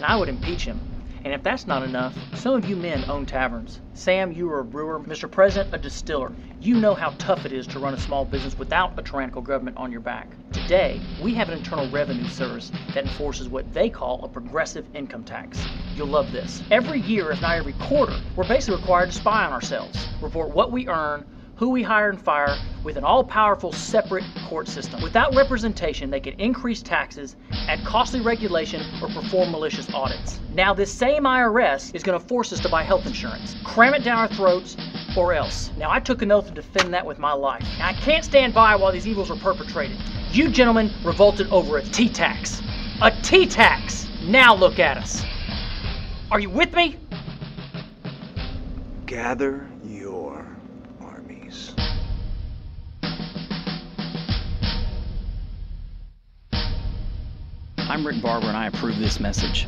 and I would impeach him. And if that's not enough, some of you men own taverns. Sam, you are a brewer. Mr. President, a distiller. You know how tough it is to run a small business without a tyrannical government on your back. Today, we have an internal revenue service that enforces what they call a progressive income tax. You'll love this. Every year, if not every quarter, we're basically required to spy on ourselves, report what we earn, who we hire and fire with an all powerful separate court system. Without representation, they can increase taxes, add costly regulation, or perform malicious audits. Now, this same IRS is going to force us to buy health insurance, cram it down our throats, or else. Now, I took an oath to defend that with my life. Now, I can't stand by while these evils are perpetrated. You gentlemen revolted over a tea tax. A tea tax! Now look at us. Are you with me? Gather your I'm Rick Barber and I approve this message.